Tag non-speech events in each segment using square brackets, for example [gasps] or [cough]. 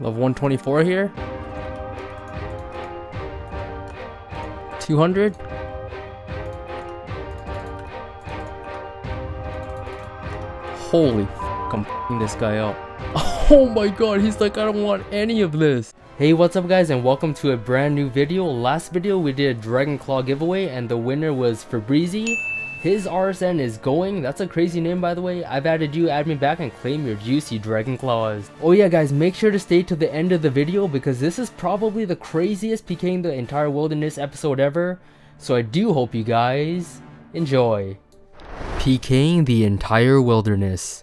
Level 124 here. 200. Holy f I'm f***ing this guy up. [laughs] Oh my god, he's like, I don't want any of this. Hey, what's up guys and welcome to a brand new video. Last video we did a Dragon Claw giveaway and the winner was Fabrizi. His RSN is going. That's a crazy name by the way. I've added you, add me back and claim your juicy Dragon Claws. Oh yeah guys, make sure to stay to the end of the video because this is probably the craziest PKing the entire wilderness episode ever. So I do hope you guys enjoy. PKing the entire wilderness.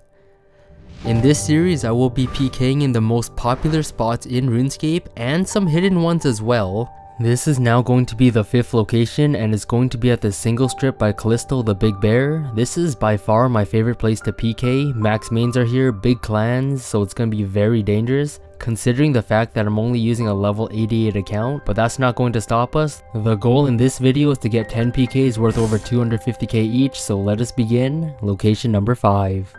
In this series, I will be PKing in the most popular spots in RuneScape and some hidden ones as well. This is now going to be the fifth location and is going to be at the single strip by Callisto the Big Bear. This is by far my favorite place to PK. Max mains are here, big clans, so it's going to be very dangerous. Considering the fact that I'm only using a level 88 account, but that's not going to stop us. The goal in this video is to get 10 PKs worth over 250k each, so let us begin. Location number 5.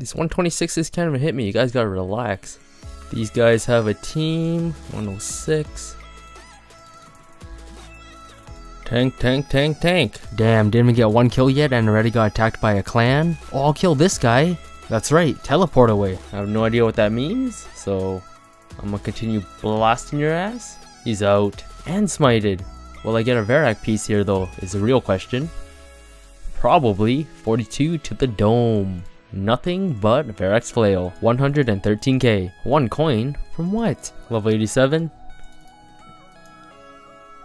These 126s can't even hit me. You guys gotta relax. These guys have a team. 106. Tank, tank, tank, tank. Damn, didn't even get one kill yet and already got attacked by a clan. Oh, I'll kill this guy. That's right, teleport away. I have no idea what that means, so I'm gonna continue blasting your ass. He's out. And smited. Will I get a Verac piece here though, is the real question. Probably 42 to the dome. Nothing but Verac's Flail. 113k. One coin? From what? Level 87?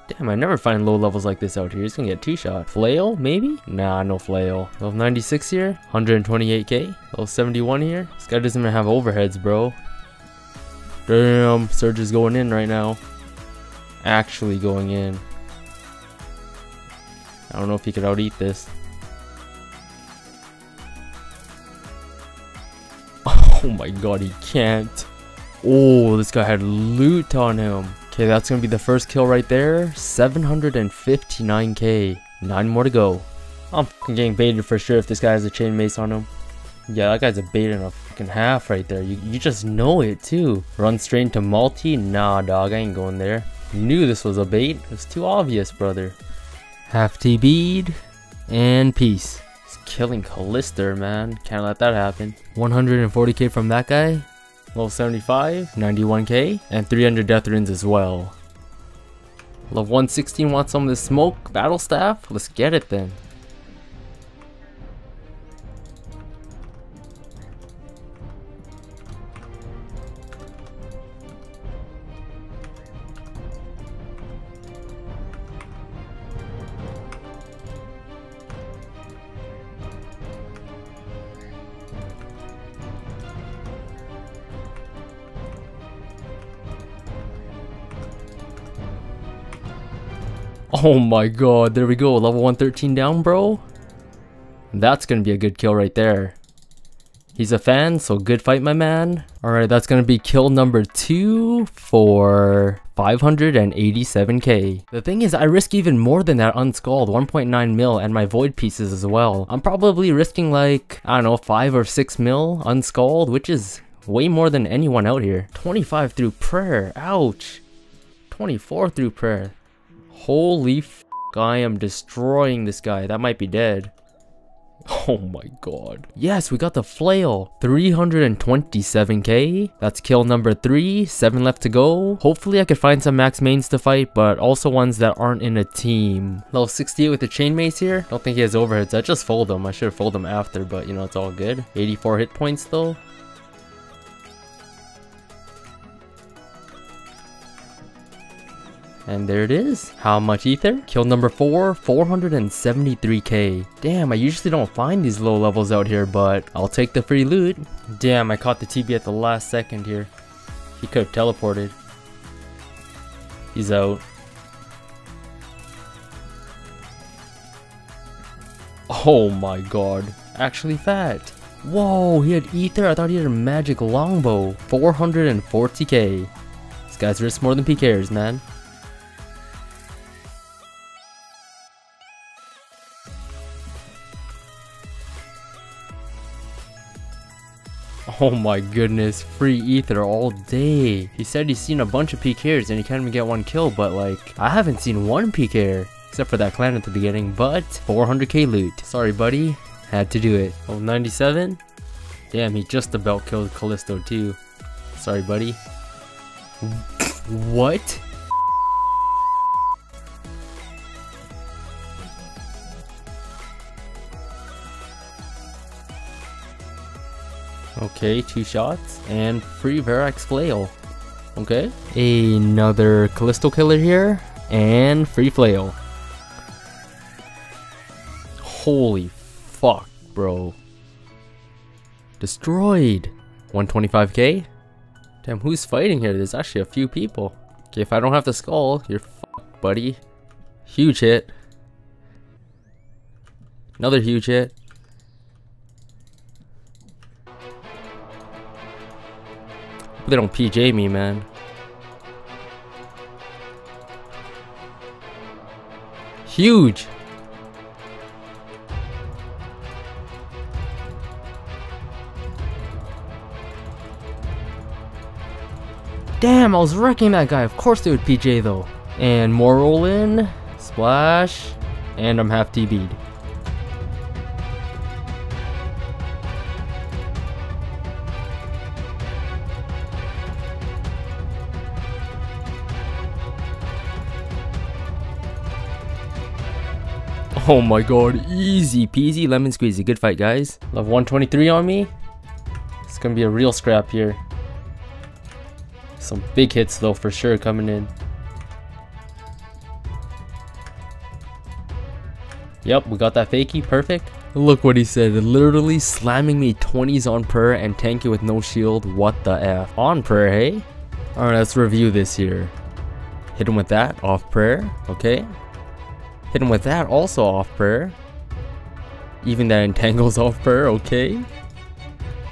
Damn, I never find low levels like this out here. He's gonna get two shot. Flail, maybe? Nah, no flail. Level 96 here, 128k. Level 71 here. This guy doesn't even have overheads, bro. Damn, Surge is going in right now. Actually going in. I don't know if he could out eat this. Oh my god, he can't. Oh, this guy had loot on him. Okay, that's gonna be the first kill right there. 759k. Nine more to go. I'm getting baited for sure if this guy has a chain mace on him. Yeah, that guy's a bait and a fucking half right there. You, you just know it too. Run straight into multi? Nah, dog, I ain't going there. Knew this was a bait. It's too obvious, brother. Half TB'd and peace killing Callisto, man. Can't let that happen. 140k from that guy. Level 75, 91k, and 300 death runes as well. Level 116 wants some of this smoke battle staff? Let's get it then. Oh my god, there we go, level 113 down, bro. That's gonna be a good kill right there. He's a fan, so good fight, my man. Alright, that's gonna be kill number two for 587k. The thing is, I risk even more than that unskulled, 1.9 mil, and my void pieces as well. I'm probably risking like, I don't know, 5 or 6 mil unskulled, which is way more than anyone out here. 25 through prayer, ouch. 24 through prayer. Holy f I am destroying this guy. That might be dead. Oh my god. Yes, we got the flail. 327k. That's kill number 3. 7 left to go. Hopefully I could find some max mains to fight, but also ones that aren't in a team. Level 68 with the chain mace here. Don't think he has overheads. I just fold him. I should have folded him after, but you know, it's all good. 84 hit points though. And there it is. How much ether? Kill number 4, 473k. Damn, I usually don't find these low levels out here, but I'll take the free loot. Damn, I caught the TB at the last second here. He could have teleported. He's out. Oh my god. Actually fat. Whoa, he had ether? I thought he had a magic longbow. 440k. This guy's risk more than PKers, man. Oh my goodness, free ether all day. He said he's seen a bunch of PKers and he can't even get one kill, but like, I haven't seen one PKer. Except for that clan at the beginning, but 400k loot. Sorry buddy, had to do it. Oh, 97? Damn, he just about killed Callisto too. Sorry buddy. what? Okay, two shots. And free Verac's Flail. Okay. Another Callisto killer here. And free Flail. Holy fuck, bro. Destroyed. 125k? Damn, who's fighting here? There's actually a few people. Okay, if I don't have the skull, you're fucked, buddy. Huge hit. Another huge hit. They don't PJ me, man. Huge! Damn, I was wrecking that guy. Of course they would PJ though. And more roll in, splash, and I'm half TB'd. [laughs] Oh my god, easy peasy lemon squeezy. Good fight, guys. Love 123 on me. It's gonna be a real scrap here. Some big hits though for sure coming in. Yep, we got that fakie, perfect. Look what he said, literally slamming me 20s on per and tanking with no shield, what the F. On prayer, hey? Alright, let's review this here. Hit him with that, off prayer, okay. Hit him with that, also off prayer. Even that entangles off prayer, okay.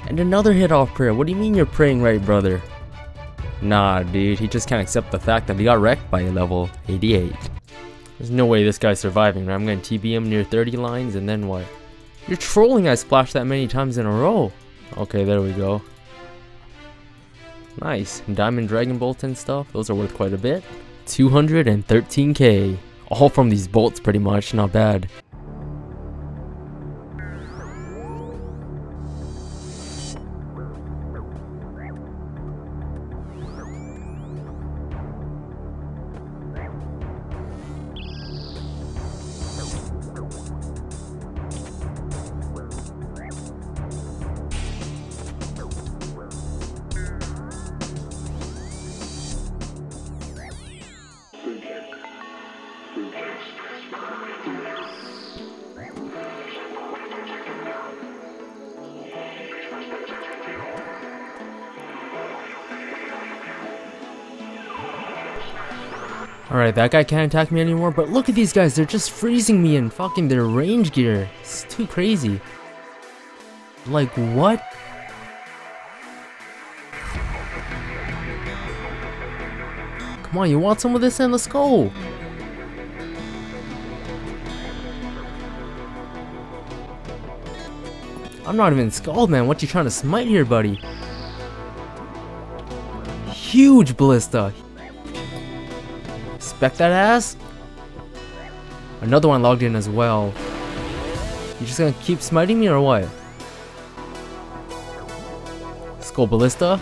And another hit off prayer, what do you mean you're praying right, brother? Nah, dude, he just can't accept the fact that he got wrecked by a level 88. There's no way this guy's surviving, right? I'm gonna TB him near 30 lines, and then what? You're trolling I splashed that many times in a row. Okay, there we go. Nice. Diamond Dragon Bolt and stuff, those are worth quite a bit. 213k. All from these bolts pretty much, not bad. Alright, that guy can't attack me anymore, but look at these guys, they're just freezing me in fucking their range gear. It's too crazy. Like, what? Come on, you want some of this in? Let's go! I'm not even skulled, man. What you trying to smite here, buddy? Huge ballista. Spec that ass. Another one logged in as well. You just gonna keep smiting me or what? Skull Ballista.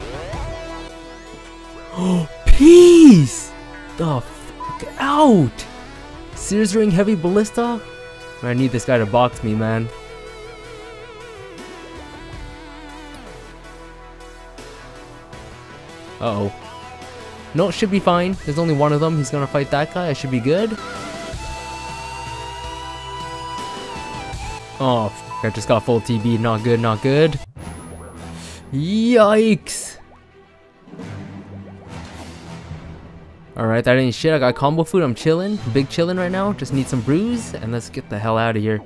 Oh, [gasps] peace! The fuck out! Seers Ring Heavy Ballista? I need this guy to box me, man. Uh oh No, it should be fine. There's only one of them. He's gonna fight that guy. I should be good. Oh, I just got full TB. Not good, not good. Yikes. Alright, that ain't shit. I got combo food. I'm chilling. Big chilling right now. Just need some brews. And let's get the hell out of here.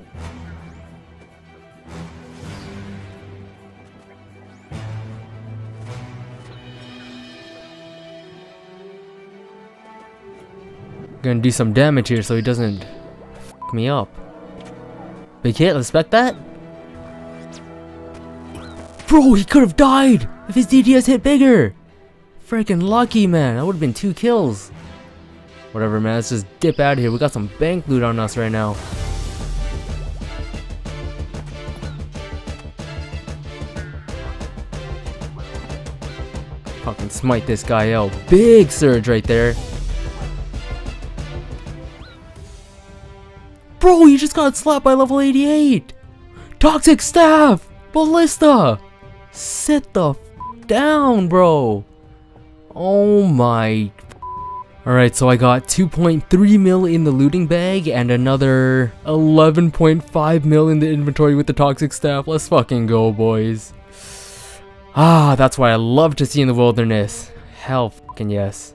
Gonna do some damage here so he doesn't fuck me up. But you can't respect that. Bro, he could have died if his DDS hit bigger. Freaking lucky, man. That would have been two kills. Whatever, man. Let's just dip out of here. We got some bank loot on us right now. Fucking smite this guy out. Big surge right there. Bro, you just got slapped by level 88. Toxic Staff. Ballista. Sit the down, bro. Oh my. Alright, so I got 2.3 mil in the looting bag and another 11.5 mil in the inventory with the toxic staff. Let's fucking go, boys. Ah, that's why I love to see in the wilderness. Hell fucking yes.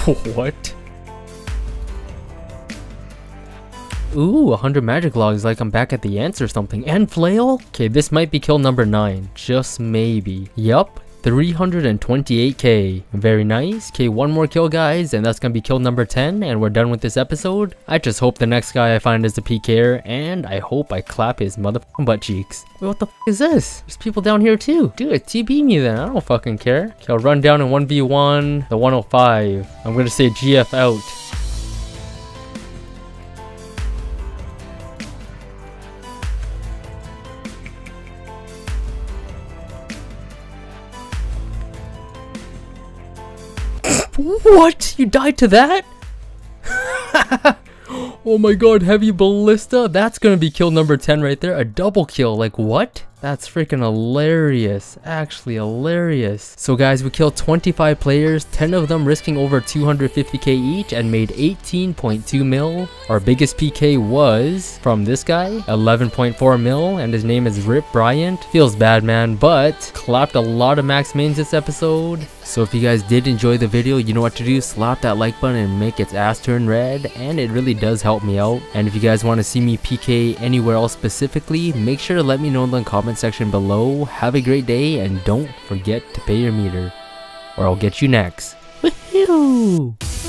[laughs] what? Ooh, 100 magic logs like I'm back at the Ents or something. And flail? Okay, this might be kill number 9. Just maybe. Yup, 328k. Very nice. Okay, one more kill guys, and that's gonna be kill number 10, and we're done with this episode. I just hope the next guy I find is a PKer, and I hope I clap his motherfucking butt cheeks. Wait, what the is this? There's people down here too. Dude, TB me then, I don't fucking care. Okay, I'll run down in 1v1, the 105. I'm gonna say GF out. What? You died to that? [laughs] oh my god, heavy ballista? That's gonna be kill number 10 right there. A double kill, like what? That's freaking hilarious. Actually hilarious. So guys, we killed 25 players, 10 of them risking over 250k each and made 18.2 mil. Our biggest PK was from this guy, 11.4 mil, and his name is Rip Bryant. Feels bad, man, but clapped a lot of max mains this episode. So if you guys did enjoy the video, you know what to do. Slap that like button and make its ass turn red, and it really does help me out. And if you guys want to see me PK anywhere else specifically, make sure to let me know in the comments comment section below. Have a great day and don't forget to pay your meter or I'll get you next. Woohoo!